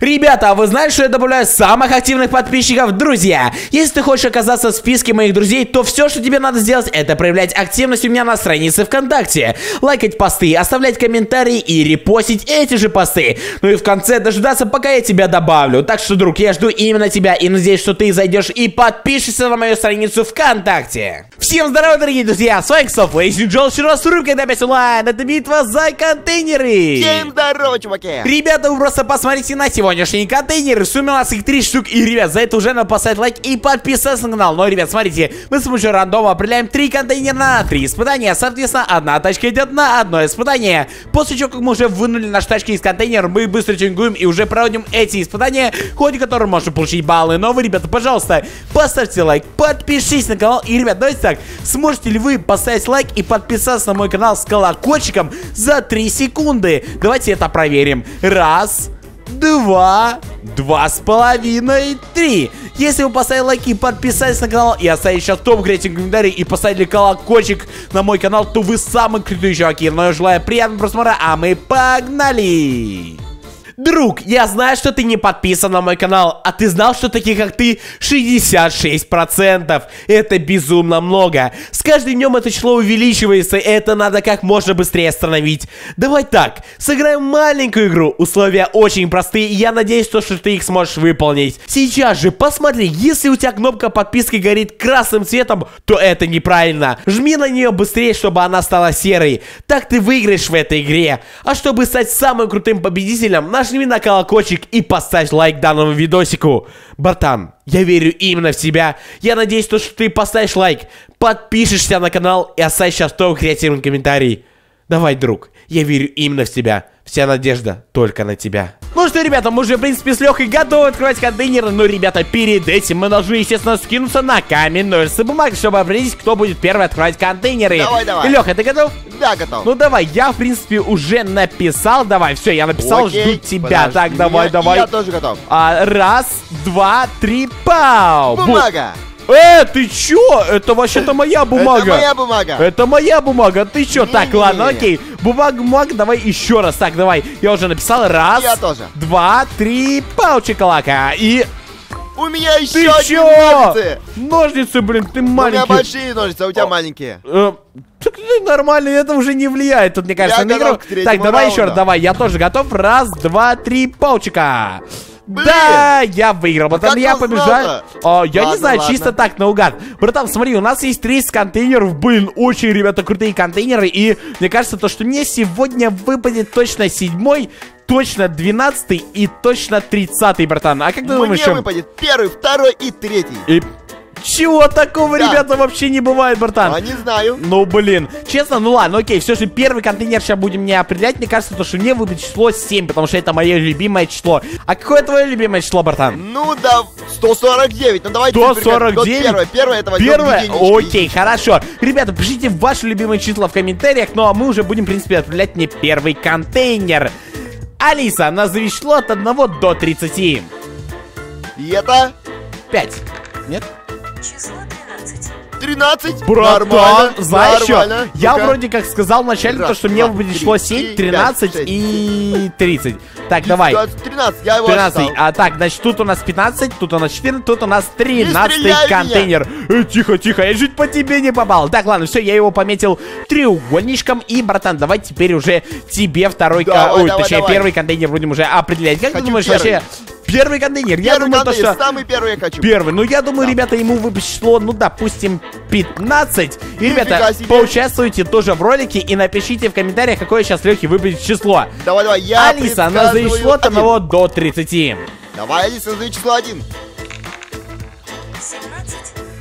Ребята, а вы знаете, что я добавляю самых активных подписчиков? Друзья, если ты хочешь оказаться в списке моих друзей, то все, что тебе надо сделать, это проявлять активность у меня на странице ВКонтакте, лайкать посты, оставлять комментарии и репостить эти же посты. Ну и в конце дождаться, пока я тебя добавлю. Так что, друг, я жду именно тебя и надеюсь, что ты зайдешь и подпишешься на мою страницу ВКонтакте. Всем здорова, дорогие друзья, с вами Ксоф, Лейси Джол, раз рубрика опять онлайн, это битва за контейнеры. Всем здорово, чуваки! Ребята, вы просто посмотрите на сегодняшние контейнеры. В сумме у нас их три штук. И, ребят, за это уже надо поставить лайк и подписаться на канал. Но, ребят, смотрите, мы с помощью рандома определяем три контейнера на три испытания. Соответственно, одна тачка идет на одно испытание. После чего, как мы уже вынули наши тачки из контейнера, мы быстро тюнгуем и уже проводим эти испытания, в ходе которых можно получить баллы. Но вы, ребята, пожалуйста, поставьте лайк, подпишитесь на канал. И, ребят, давайте так, сможете ли вы поставить лайк и подписаться на мой канал с колокольчиком за 3 секунды? Давайте это проверим. Раз, два, два с половиной, три. Если вы поставили лайки, подписались на канал и оставили сейчас топ рейтинг комментарий и поставили колокольчик на мой канал, то вы самые крутые чуваки. Но я желаю приятного просмотра, а мы погнали! Друг, я знаю, что ты не подписан на мой канал, а ты знал, что таких как ты 66%? Это безумно много. С каждым днем это число увеличивается, и это надо как можно быстрее остановить. Давай так, сыграем маленькую игру. Условия очень простые, и я надеюсь, то, что ты их сможешь выполнить. Сейчас же посмотри, если у тебя кнопка подписки горит красным цветом, то это неправильно. Жми на нее быстрее, чтобы она стала серой. Так ты выиграешь в этой игре. А чтобы стать самым крутым победителем, нажми на колокольчик и поставь лайк данному видосику. Братан, я верю именно в тебя. Я надеюсь, то, что ты поставишь лайк, подпишешься на канал и оставишь топ креативный комментарий. Давай, друг, я верю именно в тебя. Вся надежда только на тебя. Ну что, ребята, мы уже, в принципе, с Лехой готовы открывать контейнеры, но, ребята, перед этим мы должны, естественно, скинуться на камень, ножницы, бумаги, чтобы определить, кто будет первый открывать контейнеры. Давай, давай. Леха, ты готов? Да, готов. Ну давай, я, в принципе, уже написал. Давай, все, я написал, Окей, жду тебя. подожди Так, давай, меня, давай. Я тоже готов. А, раз, два, три, пау! Бу- Бумага. Э, ты чё? Это вообще-то моя бумага. Это моя бумага. Это моя бумага, ты чё? Так, Не-не-не. ладно, окей. Бумага, бумага, давай еще раз. Так, давай. Я уже написал. Раз, Я тоже. два, три, пау, чекалака. И У меня ты еще одни чё? ножницы. Ножницы, блин, ты У меня маленький. большие ножницы, а у тебя маленькие. Э, Так ну, нормально, это уже не влияет тут, мне кажется, Я на игру. Так, давай еще раз, раунду. давай, я тоже готов. Раз, два, три, паучика. Блин! Да, я выиграл, братан, я побежал. я не знаю, ладно. чисто так, наугад. Братан, смотри, у нас есть 30 контейнеров, блин, очень, ребята, крутые контейнеры. И мне кажется, то, что мне сегодня выпадет точно седьмой, точно 12 и точно 30 братан. А как ты думаешь, Мне чем? выпадет первый, второй и третий. И чего такого, Да. ребята, вообще не бывает, братан? А не знаю. Ну, блин. Честно, ну ладно, окей, все же первый контейнер сейчас будем не определять. Мне кажется, то, что мне выпадет число 7, потому что это мое любимое число. А какое твое любимое число, братан? Ну да, 149. Ну давайте. 149? Вот первое, первое это Первое? Окей, хорошо. Ребята, пишите ваши любимые числа в комментариях, ну а мы уже будем, в принципе, отправлять мне первый контейнер. Алиса, назови число от 1 до 30. И это 5. Нет? Число 13. 13. Братан, нормально, знаешь что? нормально. Я Ну-ка. вроде как сказал вначале, то, что мне четыре, 7, 13 пять, и 30. Так, давай. 13, я его 13. отстал. А так, значит, тут у нас 15, тут у нас 14, тут у нас 13 стреляй в контейнер. Э, тихо, тихо, я чуть по тебе не попал. Так, ладно, все, я его пометил треугольничком. И, братан, давай теперь уже тебе второй, ко- Давай, ой, давай, точнее, давай. первый контейнер будем уже определять. Как ты думаешь, первый. вообще, первый контейнер? я Первый думаю, то, контейнер, что... самый первый я хочу. Первый. Ну, я думаю, Да. ребята, ему выпадет число, ну, допустим, 15. И, Нифига ребята, себе. поучаствуйте тоже в ролике и напишите в комментариях, какое сейчас Лехе выпадет число. Давай, давай, я Алиса, назови число один. 1 до 30. Давай, Алиса, назови число 1. 17.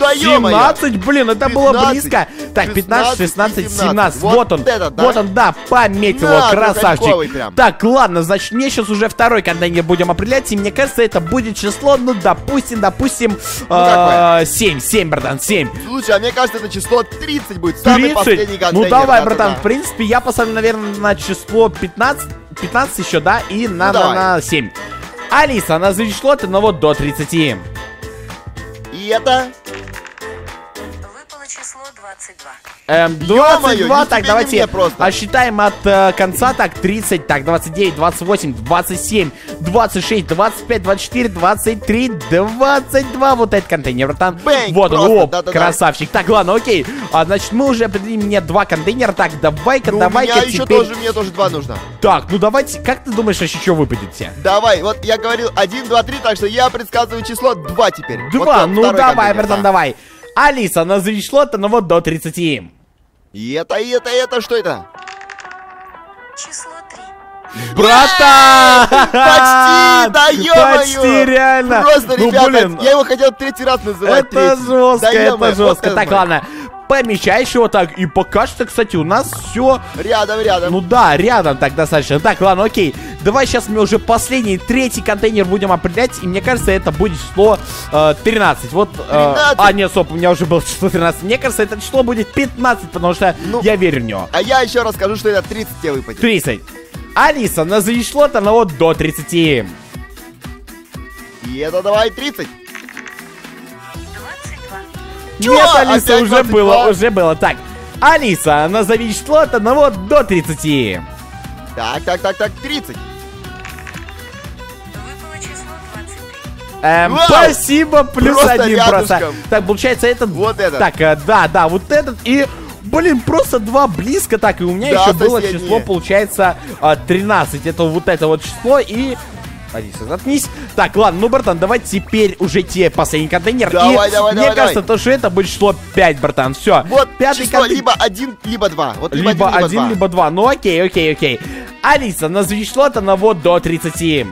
Да ё-моё! 17, блин, это было 15, близко. Так, 15, 16, 16, 17. Вот Вот он. да? Вот он, да, пометил На, его, красавчик. Так, ладно, значит, мне сейчас уже второй контейнер будем определять, и мне кажется, это будет число, ну, допустим, допустим, какое? 7, 7, братан, 7. Слушай, а мне кажется, это число 30 будет. Самый последний 30? контейнер. Ну давай, да, братан, в принципе, я поставлю, наверное, на число 15, 15 еще, да, и на, на, Ну, давай. на 7. Алиса, назови число от 1 до 30. И это... Выпало число 22. Эм, Ё-моё, 22, ни так, давайте просто. отсчитаем от э, конца, так, 30, так, 29, 28, 27, 26, 25, 24, 23, 22, вот этот контейнер, братан. Бэнк, вот он, просто, о, да-да-да. красавчик. Так, ладно, окей, а, значит, мы уже определили мне два контейнера, так, давай-ка, Ну, у давай-ка меня еще теперь... тоже, мне тоже два нужно. Так, ну давайте, как ты думаешь, что еще выпадет тебе? Давай, вот я говорил 1, 2, 3, так что я предсказываю число 2 теперь. Вот Два, тот ну давай, братан, да. давай. Алиса, назови число от 1 до 30. И это, и это, и это, что это? Число 3. Братан! Почти, да ё-моё! Почти, реально! Просто, ну, ребята, блин, я его хотел третий раз называть. это третий. жестко, Да это жестко. Так, ладно, помечаешь его так. И пока что, кстати, у нас все, Рядом, рядом. ну да, рядом так достаточно. Так, ладно, окей. Давай сейчас мы уже последний, третий контейнер будем определять. И мне кажется, это будет число э, 13. Вот, э, 13? а, нет, стоп, у меня уже было число 13. Мне кажется, это число будет 15, потому что Ну. я верю в него. А я еще раз скажу, что это 30 тебе выпадет. 30. Алиса, назови число от 1 до 30. И это давай 30. 22. Чё? Нет, Алиса, Опять уже 22? было, уже было. Так, Алиса, назови число от 1 до 30. Так, так, так, так, 30. Выпало число 23. Эм, Вау! спасибо, плюс Просто один просто. рядышком. Так, получается, этот... Вот этот. Так, э, да, да, вот этот и... Блин, просто два близко так, и у меня Да, еще было соседние. число, получается, а, 13. Это вот это вот число, и... Алиса, заткнись. Так, ладно, ну, братан, давай теперь уже тебе последний контейнер. Давай, и давай, мне давай, кажется, давай. то, что это будет число 5, братан. Все. Вот Пятый число контейнер. либо 1, либо 2. Вот либо, Либо 1, один, либо два. Ну окей, окей, окей. Алиса, назови число от 1 до 30.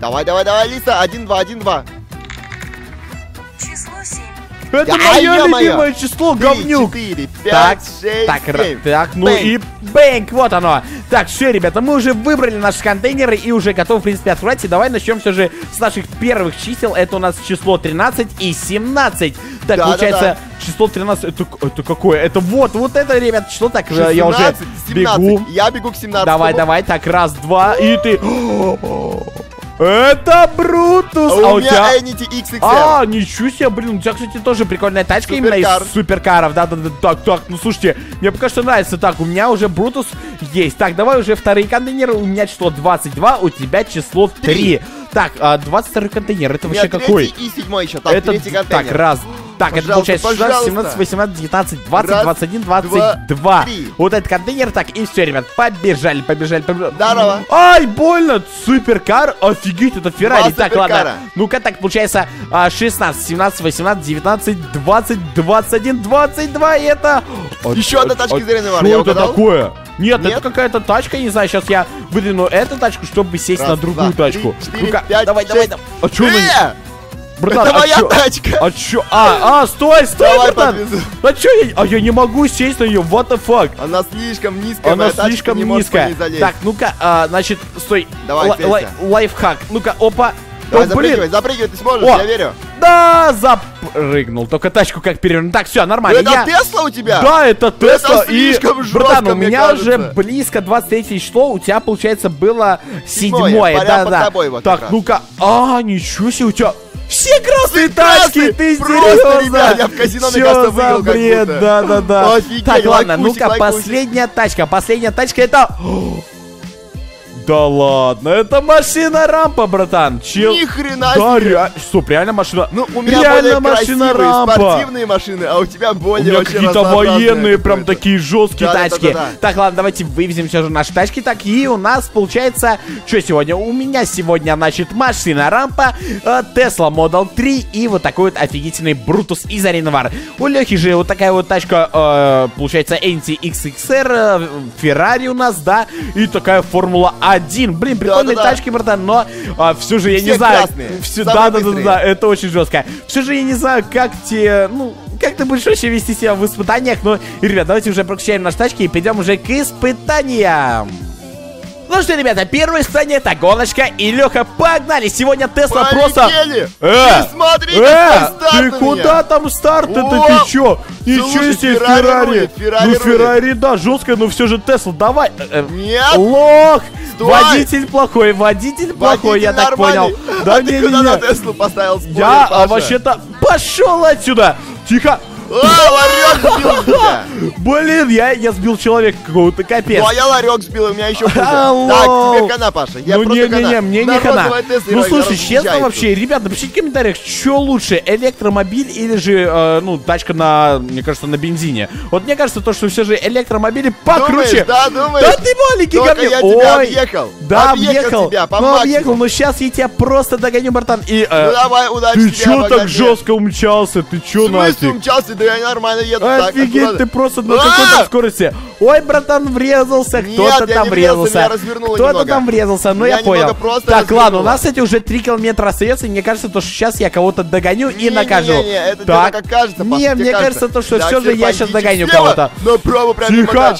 Давай, давай, давай, Алиса, 1, 2, 1, 2. Число 7. Это мое любимое число, 3, говнюк. 4, Так, 5, 6, так, ра- 7. так, ну Бэнк. и бэнк, вот оно. Так, все, ребята, мы уже выбрали наши контейнеры и уже готовы, в принципе, открывать. И давай начнем все же с наших первых чисел. Это у нас число 13 и 17. Так, Да, получается, число 13, это, это какое? Это вот, вот это, ребят, число. Так, э, я уже 16, 17. бегу. Я бегу к 17. Давай, давай, так, раз, два, и ты... Это Brutus! А у меня Entity XXL. А, ничего себе, блин, у тебя, кстати, тоже прикольная тачка именно Суперкар. из суперкаров, да-да-да, так, так, ну слушайте, мне пока что нравится, так, у меня уже Brutus есть, так, давай уже вторые контейнеры, у меня число 22, у тебя число 3, Три. Так, а, 22 контейнер, это вообще какой? и седьмой еще. Так, это, третий контейнер. так, раз, так, это Пожалуйста, получается 16, пожалуйста. 17, 18, 19, 20, Раз, 21, два, 22. три. Вот этот контейнер, так, и все, ребят, побежали, побежали, побежали. Здорово. Ай, больно! Суперкар, офигеть, это Феррари. Два Так, ладно. суперкара. Ну-ка, так, получается, а, 16, 17, 18, 19, 20, 21, 22, и это... Еще одна тачка из Ирины Вар, Что это угадал? такое? Нет, Нет? это какая-то тачка, не знаю, сейчас я выдвину эту тачку, чтобы сесть Раз, на другую два, три, тачку. четыре, Ну-ка, пять, давай, давай, шесть. давай. А чё. Э, Братан, это а моя чё- тачка. А чё? А, а, стой, стой, Давай братан! подвезу. А чё я... А я не могу сесть на нее, what the fuck? Она слишком низкая, Она слишком низкая. Так, ну-ка, а, значит, стой. Давай, Федя. лай- лайфхак. Ну-ка, опа. Давай, О, запрыгивай, блин. запрыгивай, ты сможешь, О. я верю. Да, запрыгнул. Только тачку как перевернуть. Так, все, Ну, нормально. это Я- Тесла у тебя? Да, это Тесла. и, слишком жестко, братан, у меня кажется. уже близко 23 число. У тебя, получается, было Седьмое, Да, да. вот Так, ну-ка. А, ничего себе, у тебя... Все красные Все тачки, красные! ты Просто, серьезно? ребят, я в казино, Чё за выиграл бред, будто. да, да, да. Офигеть, так, ладно, ну-ка, последняя тачка, последняя тачка, это... Да ладно, это машина-рампа, братан. Чел... Ни хрена Да, себе. ре... Стоп, реально машина... Ну, у меня реально более красивые машина-рампа. спортивные машины, а у тебя У более меня вообще какие-то военные, прям такие жесткие Да, тачки. да, да. Так, ладно, давайте вывезем все же наши тачки. Так, и у нас получается, что сегодня? У меня сегодня, значит, машина рампа, э, Tesla Model 3 и вот такой вот офигительный Brutus из Аренвар. У Лехи же вот такая вот тачка, э, получается, NT XXR, э, Ferrari у нас, да, и такая Формула 1. Блин, прикольные Да-да-да. тачки, братан, но все же я не Все знаю. красные, Все, самые да, да, да, быстрые. да, это очень жестко. Все же я не знаю, как тебе, ну, как ты будешь вообще вести себя в испытаниях, но, ребят, давайте уже прокачаем наши тачки и перейдем уже к испытаниям. Ну что, ребята, первое испытание это гоночка и Леха, погнали! Сегодня Тесла просто... Э, Ты смотри, э, ты куда там старт это ты чё? Ничего себе, Феррари Ну. Феррари, да, жесткая, но все же Тесла, давай! Э, э, Нет! Лох! Водитель плохой, водитель плохой, я так понял. Да не, не, не. Теслу поставил Я а, вообще-то пошел отсюда! Тихо! А, ларек сбил! Блин, я, я сбил человека какого-то, капец. Ну, а я ларек сбил, и у меня еще хуже. Так, тебе хана, Паша. Я ну просто не-не-не, хана. мне не хана. Ну слушай, честно вообще, ребят, напишите в комментариях, что лучше, электромобиль или же, э, ну, тачка на, мне кажется, на бензине. Вот мне кажется, то, что все же электромобили покруче. Да, думаешь? Да ты маленький ко мне. я тебя Ой. Да, Объехал тебя ну, объехал, но сейчас я тебя просто догоню, братан. И, э, Ну давай, удачи ты тебе, чё так погоди. жестко умчался? Ты чё, В смысле нафиг? умчался? Да я нормально еду. так, Офигеть, аккуратно. ты просто на А! какой-то скорости. Ой, братан, врезался, кто-то там не врезался, Кто-то там врезался, ну Меня я понял. Так, ладно, у нас, кстати, уже 3 километра остается, и мне кажется, то, что сейчас я кого-то догоню и накажу. это тебе так, так кажется, не, мне кажется. то, что Так, все же я сейчас серпантинчик догоню кого-то. Направо, прямо Тихо,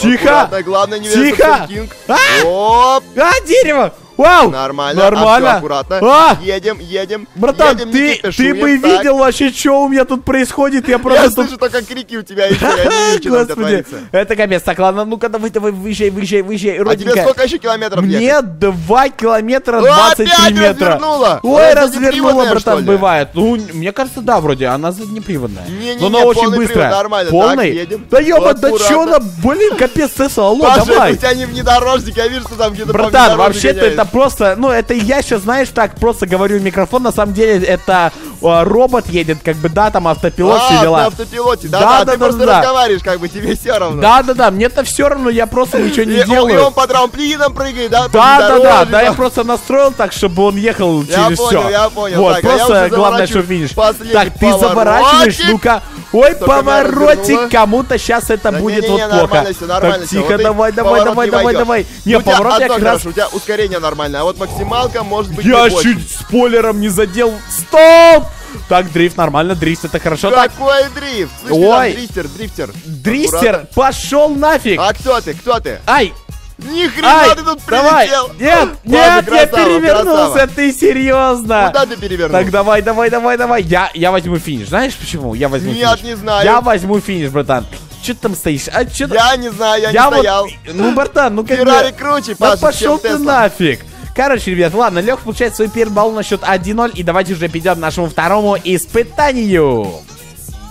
тихо, главное не тихо. А! Оп, А, дерево! Вау! нормально. Нормально. А, аккуратно. А! Едем, едем. Братан, едем, ты, ты бы так. видел вообще, что у меня тут происходит. Я просто Я тут слышу только крики у тебя еще, я не Господи, это капец. Так, ладно, ну-ка, давай, давай, выезжай, выезжай, выезжай, А тебе сколько еще километров Мне ехать? 2 километра О, 23 опять метра. развернула! Ой, развернула, братан, бывает. Ну, мне кажется, да, вроде, она заднеприводная. Но она очень быстрая. Полный? Да ёба, да чё она, блин, капец, Тесла, алло, давай. у тебя не внедорожник, я вижу, что там где-то Братан, вообще-то это просто, ну, это я сейчас, знаешь, так просто говорю в микрофон, на самом деле это а, робот едет, как бы, да, там автопилот, а, все на дела. автопилоте, Да, да-да, да, ты да, просто да. разговариваешь, как бы, тебе все равно. Да-да-да, мне-то все равно, я просто ничего И, не и делаю. он по трамплинам прыгает, да? Да, да, да, да, я просто настроил так, чтобы он ехал Я через понял, все. я понял. Вот, Так, а я просто главное, что видишь. Так, ты заворачиваешь, ну-ка. Ой, поворотик, кому-то сейчас это Да будет не-не-не, вот плохо. нормально нормально так, всё. тихо, Вот давай, давай, давай, не давай, давай. Ну, Не, у тебя поворот я как раз... хорошо, у тебя ускорение нормальное, а вот максималка может быть Я чуть спойлером не задел. Стоп! Так, дрифт нормально, дрифт это хорошо. Так, Какой дрифт? Слышь, Ой. там дрифтер, дрифтер. дрифтер, пошел нафиг. А кто ты, кто ты? Ай, Ни хрена ай, ты тут давай. прилетел. Нет, Ладно, нет, я красава, перевернулся, красава. ты серьезно. Куда ты перевернул? Так, давай, давай, давай, давай. Я, я возьму финиш. Знаешь почему? Я возьму Нет, финиш. не знаю. Я возьму финиш, братан. Че ты там стоишь? А че Я не знаю, я, Я не вот... стоял. Ну, братан, ну как Феррари бы... круче, Да Паша, пошел чем ты Тесла. нафиг. Короче, ребят, ладно, Лех получает свой первый балл на счет 1-0. И давайте уже перейдем к нашему второму испытанию.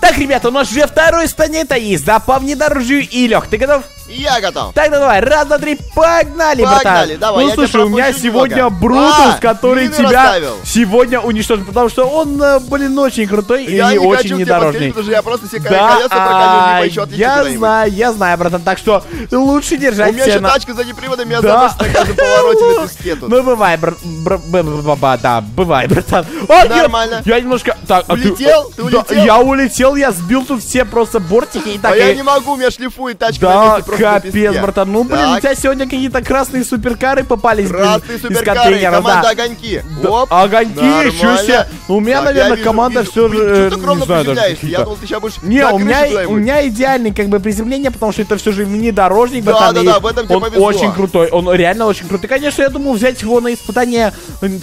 Так, ребята, у нас уже второе испытание это езда по внедорожью. И, Лех, ты готов? Я готов. Тогда давай, раз, два, три, погнали, Погнали, братан. давай, ну, я тебя слушай, у меня пропущу сегодня немного. Брутус, А, который тебя расставил. сегодня уничтожит, потому что он, э, блин, очень крутой Я и не очень хочу тебя недорожный. подстрелить, потому что я просто Да, колеса прокалю, а, либо еще я куда-нибудь. знаю, я знаю, братан, так что лучше У держать меня еще на... тачка за неприводом, я Да. заносит на каждом повороте на песке тут. Ну, бывай, бр... бр- б- б- б- б- да, бывай, братан. О, нет, Нормально. Я немножко... Так, а Улетел? Ты Да, улетел? я улетел, я сбил тут все просто бортики и так... А я и- не могу, меня шлифует тачка на Да, месте просто капец, братан. Ну, блин, у тебя сегодня какие-то красные суперкары попались, блин, Красные из суперкары, контейнера, команда да. огоньки. Да, огоньки, еще себе. Ну, у меня, наверное, команда все же, Блин, э, ты так ровно не знаю, даже приземляешься? Я думал, ты сейчас будешь Не, у меня, у меня идеальный как бы приземление, потому что это все же внедорожник, Да, братан, да, и да, в этом тебе повезло. очень крутой, он реально очень крутой. Конечно, я думал взять его на испытание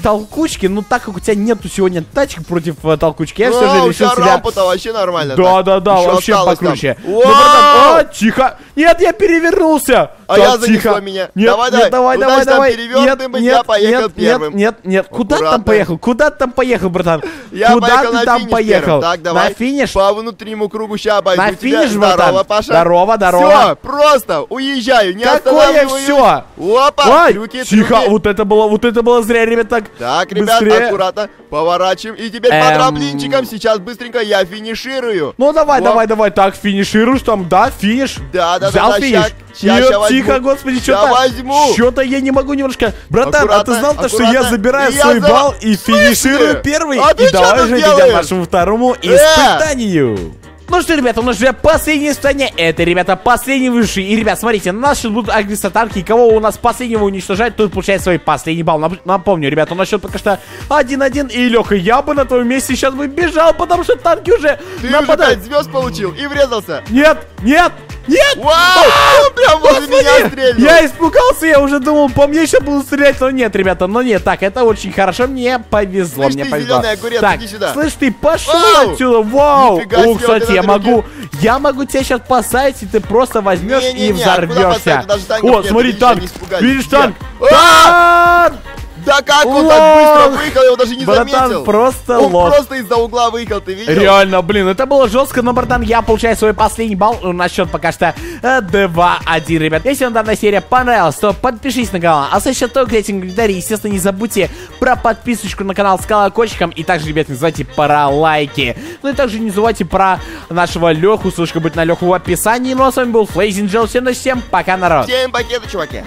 толкучки, но так как у тебя нету сегодня тачек против э, толкучки, я все А, же решил себя... вообще нормально. Да, да, да, вообще покруче. Ну, братан, о, тихо. Нет, я перевернулся. А Так, я занесло тихо. меня. Нет, Давай, нет, давай, давай. давай, Удачи там давай. перевёртым, Нет, и я нет, поехал нет, первым. Нет, нет, нет. Куда ты там поехал? Куда ты там поехал, братан? Я Куда ты там поехал? первым. Так, давай. На финиш? По внутреннему кругу ща обойду На тебя. финиш, Здорово, братан. Паша. Здорово, здорово. Все, просто уезжаю, не Какое все? Опа, Ой, трюки, тихо, трюки. вот это было, вот это было зря, ребят, так. Так, ребят, быстрее. аккуратно, поворачиваем. И теперь Эм. по трамплинчикам сейчас быстренько я финиширую. Ну давай, Вот. давай, давай, так, финишируешь там, да, финиш. Да, да, Взял да, да, финиш. ща- ща- Нет, возьму. тихо, господи, Ща что-то... возьму. Что-то я не могу немножко... Братан, а ты Аккуратно, знал то, что я забираю я свой за- балл и финиширую первый? А и давай уже к делаешь? нашему второму Э! испытанию. Ну что, ребята, у нас уже последнее испытание. Это, ребята, последний высший. И, ребят, смотрите, нас сейчас будут агрессор танки. И кого у нас последнего уничтожать, тот получает свой последний балл. Нап- Напомню, ребята, у нас счет пока что 1-1. И, Леха, я бы на твоем месте сейчас бы бежал, потому что танки уже Ты уже нападают. 5 звезд получил и врезался. Нет, нет, нет! Вау, прям возле меня стрельнул. Я испугался, я уже думал, по мне еще будут стрелять, но нет, ребята, но нет, так, это очень хорошо, мне повезло, Слышь, мне ты, повезло. огурец, так, иди сюда. слышь, ты пошел Вау! отсюда, вау! Нифига себе, кстати, я могу, я могу тебя сейчас посадить, и ты просто возьмешь и а куда взорвешься. поставить? Даже танков О, смотри, танк, видишь танк? А! Танк! Как он так быстро выехал, я его даже не Братан, заметил. просто Он лох. просто из-за угла выехал, ты видел? Реально, блин, это было жестко, но, братан, я получаю свой последний балл на счет пока что э, 2-1, ребят. Если вам данная серия понравилась, то подпишись на канал, оставьте только эти комментарии. Естественно, не забудьте про подписочку на канал с колокольчиком. И также, ребят, не забывайте про лайки. Ну и также не забывайте про нашего Леху, ссылочка будет на Леху в описании. Ну а с вами был Флейзин Джел. Всем, всем пока, народ. Всем пакеты, чуваки.